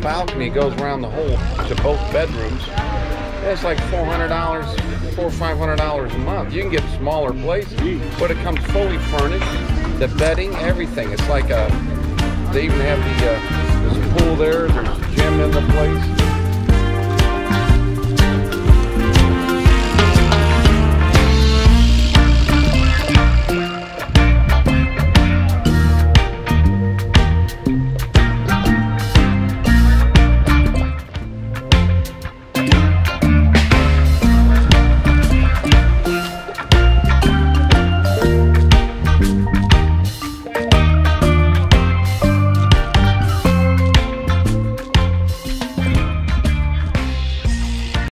balcony goes around the whole to both bedrooms. It's like four hundred dollars, four or five hundred dollars a month. You can get smaller places, but it comes fully furnished. The bedding, everything. It's like a. They even have the uh, there's a pool there. There's a.